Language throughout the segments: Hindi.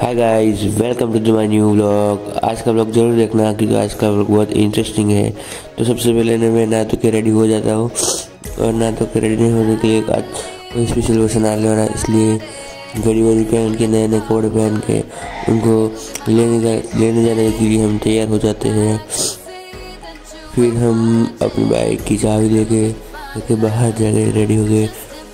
Hi guys welcome to my new vlog आज का व्लॉग ज़रूर देखना क्योंकि आज का व्लॉग बहुत इंटरेस्टिंग है। तो सबसे पहले ना मैं ना तो के रेडी हो जाता हूँ और ना तो के रेडी नहीं होने के लिए आज कोई स्पेशल वर्षन आ लेना इसलिए घड़ी वड़ी पहन के नए नए कपड़े पहन के उनको लेने जा, लेने जाने के लिए हम तैयार हो जाते हैं। फिर हम अपनी बाइक की चाबी लेके लेके बाहर जाके रेडी हो गए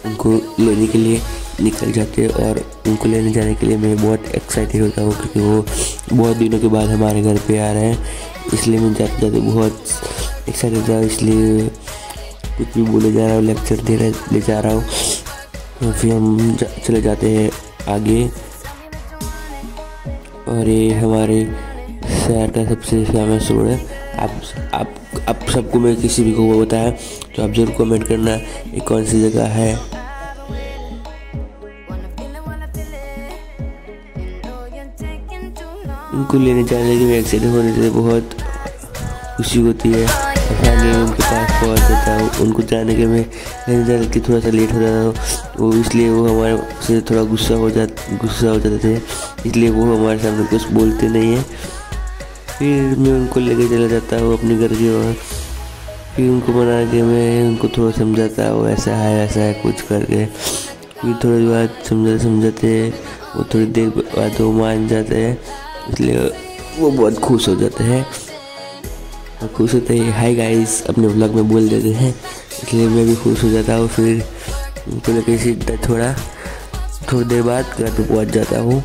उनको लेने के लिए निकल जाते हैं और उनको लेने जाने के लिए मैं बहुत एक्साइटेड होता हूँ क्योंकि वो बहुत दिनों के बाद हमारे घर पे आ रहे हैं। इसलिए मैं जाते जाते बहुत एक्साइटेड था इसलिए कुछ भी बोले जा रहा हूँ लेक्चर दे रहा ले जा रहा हूँ। तो फिर हम जा, चले जाते हैं आगे। और ये हमारे शहर का सबसे फ़ेमस रोड है। आप आप आप सबको मैं किसी भी को बताया तो आप ज़रूर कमेंट करना ये कौन सी जगह है? उनको लेने जाने के एक्सीडेंट होने से बहुत खुशी होती है। फाइनली उनके पास पहुँच जाता हूँ। उनको जाने के मैं लेने जाने के थोड़ा सा लेट हो जाता हूँ। वो इसलिए वो हमारे से थोड़ा गुस्सा हो जा, गुस्सा हो जाते थे। इसलिए वो हमारे सामने कुछ बोलते नहीं हैं। फिर मैं उनको लेके चला जाता हूँ अपने घर के ओर। फिर उनको मना के मैं उनको थोड़ा समझाता हूँ, ऐसा है ऐसा है, कुछ करके। फिर थोड़ी बात समझाते समझाते वो थोड़ी देर बाद वो मान जाते हैं। इसलिए वो बहुत खुश हो जाते हैं। और खुश होते हैं हाय गाइस अपने ब्लॉग में बोल देते हैं। इसलिए मैं भी खुश हो जाता हूँ, फिर लेकर सीधा थोड़ा, थोड़ी देर बाद घर पे पहुँच जाता हूँ।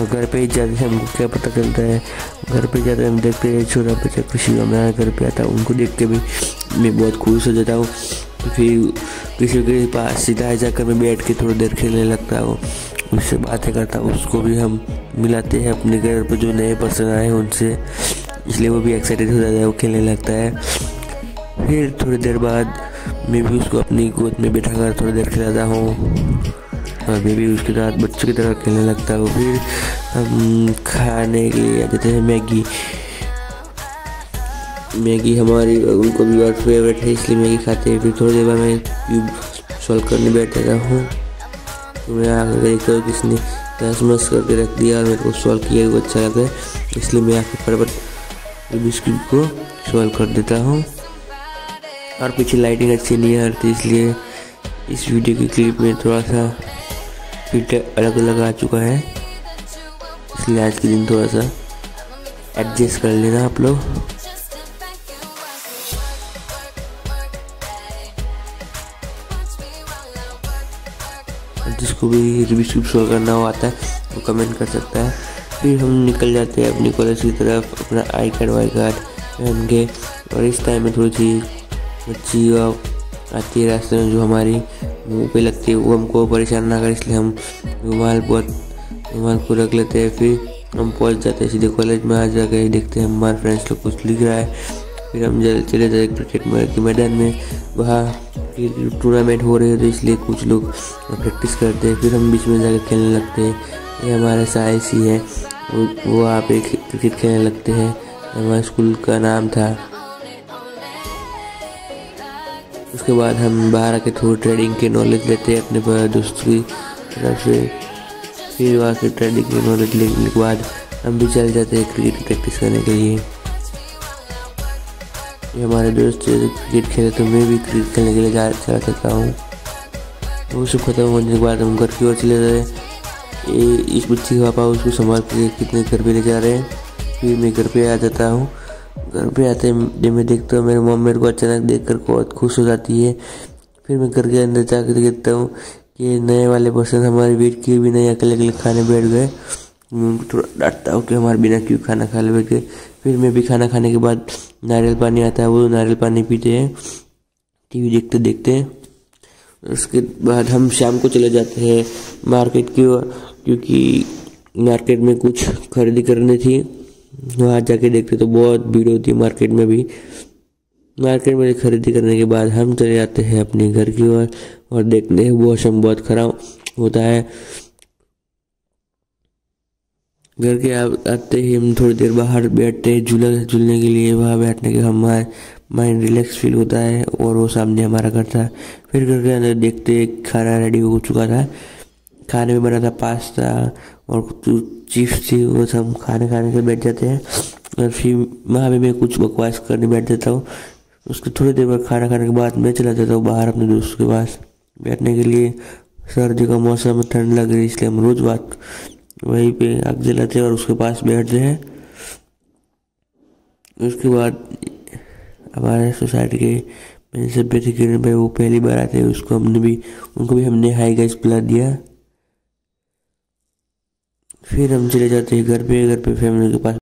और घर पे ही जाते हैं, हमको क्या पता चलता है। घर पे जाते हम देखते हैं छोटा बच्चा खुशी का मैं घर पे आता है, उनको देख के भी मैं बहुत खुश हो जाता हूँ। फिर किसी के पास सीधा जाकर मैं बैठ के थोड़ी देर खेलने लगता हूँ। उससे बातें करता, उसको भी हम मिलाते हैं अपने घर पर जो नए पर्सन आए हैं उनसे। इसलिए वो भी एक्साइटेड हो जाता है, वो खेलने लगता है। फिर थोड़ी देर बाद मैं भी उसको अपनी गोद में बैठा कर थोड़ी देर खिलाता हूँ। और मैं भी उसके साथ बच्चों की तरह खेलने लगता हूँ। फिर हम खाने के लिए आ जाते हैं मैगी। मैगी हमारी, उनको भी बहुत फेवरेट है, इसलिए मैगी खाते हैं। फिर थोड़ी देर बाद मैं सॉल्व करने बैठ जाता हूँ। मैं देखता हूँ किसने गैस मस करके रख दिया और मेरे को सॉल्व किया वो अच्छा लगा इसलिए मैं आके फटाफट बिस्किट को सॉल्व कर देता हूँ। और पीछे लाइटिंग अच्छी नहीं आ रही इसलिए इस वीडियो की क्लिप में थोड़ा सा फ़िल्टर अलग अलग आ चुका है। इसलिए आज के दिन थोड़ा सा एडजस्ट कर लेना आप लोग। जिसको भी रिव्यू शो करना हो आता है, वो कमेंट कर सकता है। फिर हम निकल जाते हैं अपनी कॉलेज की तरफ़, अपना आई कार्ड वाई कार्ड पहन के और इस टाइम में थोड़ी सी मच्छी आती है रास्ते में जो हमारी मुँह पे लगती है, वो हमको परेशान ना करे, इसलिए हम रुमाल बहुत, रुमाल को रख लेते हैं। फिर हम पहुँच जाते हैं सीधे कॉलेज में, आ जाकर देखते हैं हमारे फ्रेंड्स लोग कुछ लिख रहा है। फिर हम चले जाए क्रिकेट के मैदान में। वहाँ टूर्नामेंट हो रहे हैं तो इसलिए कुछ लोग प्रैक्टिस करते हैं। फिर हम बीच में जाकर खेलने लगते हैं। ये हमारा साइंस ही है। वो वहाँ पे क्रिकेट खेलने लगते हैं। हमारे स्कूल का नाम था। उसके बाद हम बाहर आके थोड़ी ट्रेडिंग के नॉलेज लेते हैं अपने दोस्त की तरफ़ से। फिर वहाँ के ट्रेडिंग की नॉलेज लेने के बाद हम भी चल जाते हैं क्रिकेट की प्रैक्टिस करने के लिए। ये हमारे दोस्त क्रिकेट खेले तो मैं भी क्रिकेट खेलने के लिए जा, चला जाता हूँ। वो सब खत्म होने के बाद हम घर की ओर चले गए। इस बच्ची के पापा उसको संभाल के कितने घर पे ले जा रहे हैं। फिर मैं घर पे आ जाता हूँ। घर पे आते जब मैं देखता हूँ, मेरी मम्मी मेरे को अचानक देख कर बहुत खुश हो जाती है। फिर मैं घर के अंदर जाकर देखता हूँ कि नए वाले पर्सन हमारे वेट किए भी नहीं अकेले अकेले खाने बैठ गए। मैं उनको थोड़ा डांटता हूँ कि हमारे बिना क्यों खाना खा ले बैठ गए। फिर मैं भी खाना खाने के बाद नारियल पानी आता है वो नारियल पानी पीते हैं टीवी देखते देखते। उसके बाद हम शाम को चले जाते हैं मार्केट की ओर क्योंकि मार्केट में कुछ खरीदी करनी थी। वहाँ जाके देखते तो बहुत भीड़ होती है मार्केट में भी। मार्केट में खरीदी करने के बाद हम चले जाते हैं अपने घर की ओर और, और देखते हैं मौसम बहुत खराब होता है। घर के आते ही हम थोड़ी देर बाहर बैठते हैं झूला झूलने के लिए। वहाँ बैठने के हमारे माइंड रिलैक्स फील होता है और वो सामने हमारा घर था। फिर घर के अंदर देखते खाना रेडी हो चुका था। खाने में बना था पास्ता और चिप्स थी, वो सब खाने खाने के बैठ जाते हैं। और फिर वहाँ पे मैं कुछ बकवास करने बैठ जाता हूँ। उसके थोड़ी देर बाद खाना खाने के बाद मैं चला जाता हूँ बाहर अपने दोस्तों के पास। बैठने के लिए सर्दी का मौसम, ठंड लग रही है, इसलिए हम रोज़ बात वहीं पे आग जलाते हैं और उसके पास बैठते हैं। उसके बाद हमारे सोसाइटी के मैंने सभ्य थे किरण भाई वो पहली बार आते हैं, उसको हमने भी उनको भी हमने हाई गैस पिला दिया। फिर हम चले जाते हैं घर पे घर पे फैमिली के पास।